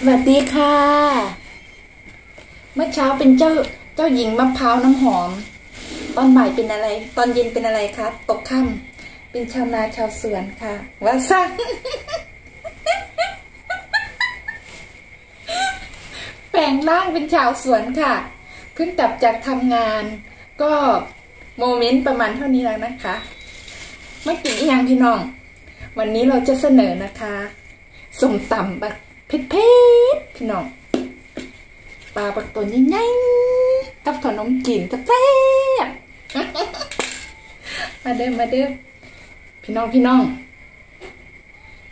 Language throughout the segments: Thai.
สวัสดีค่ะ เมื่อเช้าเป็นเจ้าเจ้าหญิงมะพร้าวน้ำหอม ตอนบ่ายเป็นอะไร ตอนเย็นเป็นอะไรครับตกค่ำเป็นชาวนาชาวสวนค่ะว่าสั่งแปลงร่างเป็นชาวสวนค่ะ เพิ่งกลับจากทำงาน ก็โมเมนต์ประมาณเท่านี้แล้วนะคะเมื่อกี้ยังพี่น้อง วันนี้เราจะเสนอนะคะสมตำแบบ เผ็ดๆพี่น้องปลาปักตัวใหญ่ๆกับขนมจีนกับแซ่บมาเด้อมาเด้อพี่น้องพี่น้อง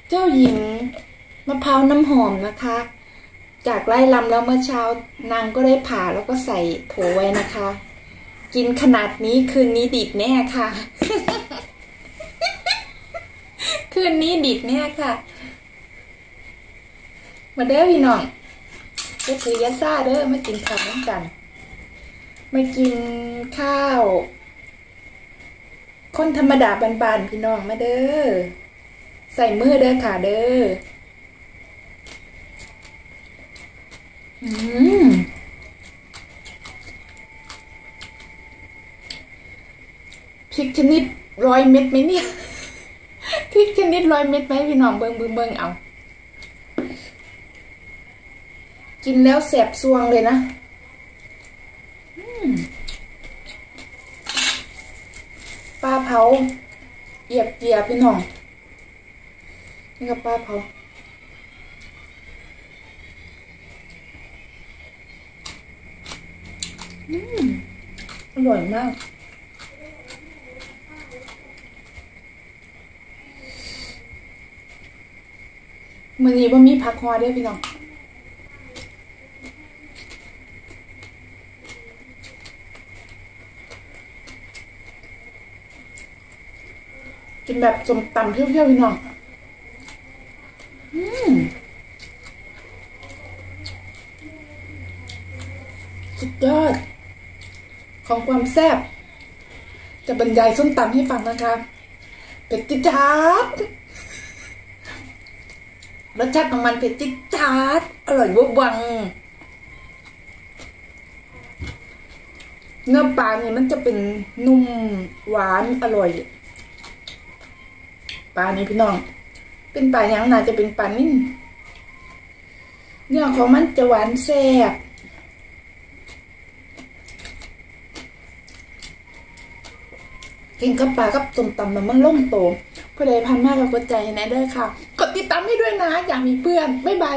เจ้าหญิงมะพร้าวน้ำหอมนะคะ จากไร่ลำแล้วเมื่อเช้านางก็ได้ผ่าแล้วก็ใส่โถไว้นะคะ กินขนาดนี้คืนนี้ดิบแน่ค่ะ คืนนี้ดิบแน่ค่ะ มาเด้อพี่น้องจะถือยาซ่าเด้อมากินข้าวน้ำกันมากินข้าว คนธรรมดาบานๆพี่น้องมาเด้อใส่มือเด้อค่ะเด้ออืมพริกชนิดร้อยเม็ดไหมเนี่ยพริกชนิดร้อยเม็ดไหมพี่น้องเบิงเบิงเบิงเอา กินแล้วแสบซวงเลยนะปลาเผาเหยียบเกียบพี่น้องนี่ก็ปลาเผาอืมอร่อยมากมือนี้บ่มีผักฮอเด้วยพี่น้อง กินแบบสมตำเปรี้ยวๆพี่น้องอืมสุดยอด ของความแซ่บ จะบรรยายส้มตำให้ฟังนะคะเผ็ดจิ๊ดจ๊าดรสชาติของมันเผ็ดจิ๊ดจ๊าดอร่อยเวอร์วัง เนื้อปลาเนี่ยมันจะเป็นนุ่มหวานอร่อย ปลานี่พี่น้อง เป็นปลาอย่างน่าจะเป็นปลานิ่มเนื้อของมันจะหวานแซ่บกินกับปลากับต้มตำมันมันล่มโตผู้ใดพันมากก็กดใจให้แนะเด้อค่ะ กดติดตามให้ด้วยนะ อยากมีเพื่อน บ๊ายบาย